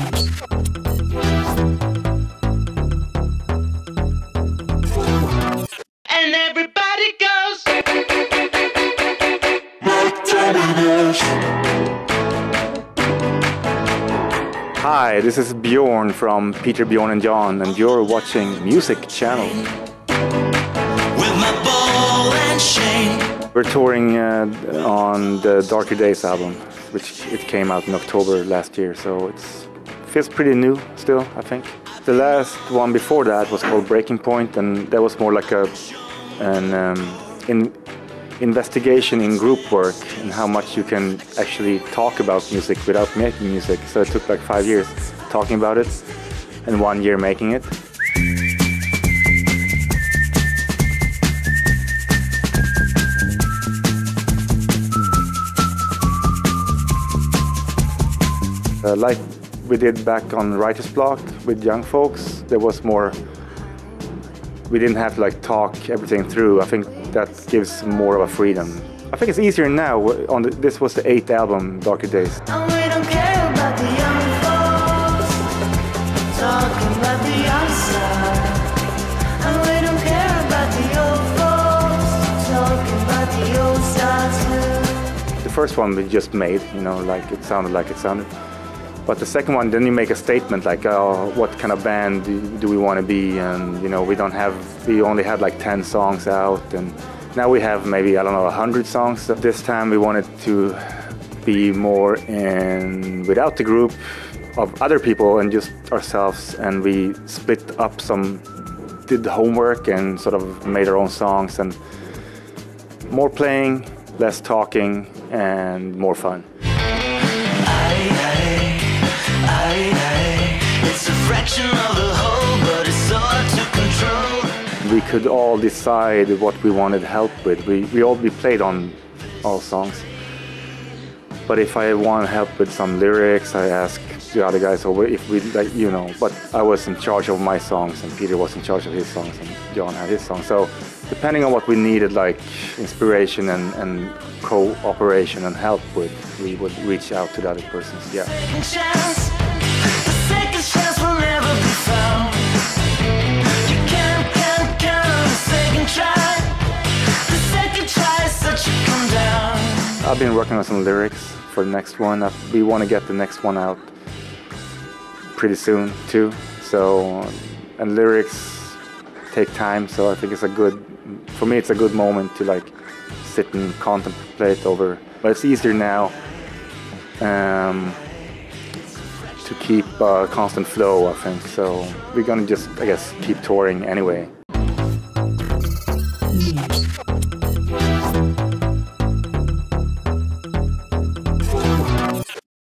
And everybody goes. Hi, this is Bjorn from Peter, Bjorn and John, and you're watching Music Channel. With my ball and chain. We're touring uh, on the Darker Days album, which it came out in October last year, so it's feels pretty new still, I think. The last one before that was called Breaking Point, and that was more like a an um, in, investigation in group work and how much you can actually talk about music without making music. So it took like five years talking about it and one year making it. Uh, like we did back on Writer's Block with young folks, there was more. We didn't have to like talk everything through. I think that gives more of a freedom. I think it's easier now. On the, this was the eighth album, Darker Days. And we don't care about the young folks talking about the outside. And we don't care about the old folks talking about the old style too. The first one we just made, you know, like it sounded like it sounded. But the second one, then you make a statement like, oh, what kind of band do, we want to be? And, you know, we don't have, we only had like 10 songs out. And now we have maybe, I don't know, 100 songs. So this time we wanted to be more in, without the group of other people and just ourselves. And we split up some, did the homework and sort of made our own songs and more playing, less talking, and more fun. We could all decide what we wanted help with. We, we all we played on all songs. But if I want help with some lyrics, I ask the other guys over if we like you know. But I was in charge of my songs, and Peter was in charge of his songs, and John had his songs. So depending on what we needed, like inspiration and, and cooperation and help with, we would reach out to the other persons. Yeah. I've been working on some lyrics for the next one. Uh, We want to get the next one out pretty soon too. So, and lyrics take time. So I think it's a good, for me, it's a good moment to like sit and contemplate over. But it's easier now um, to keep a constant flow. I think so. We're gonna just, I guess, keep touring anyway. Music.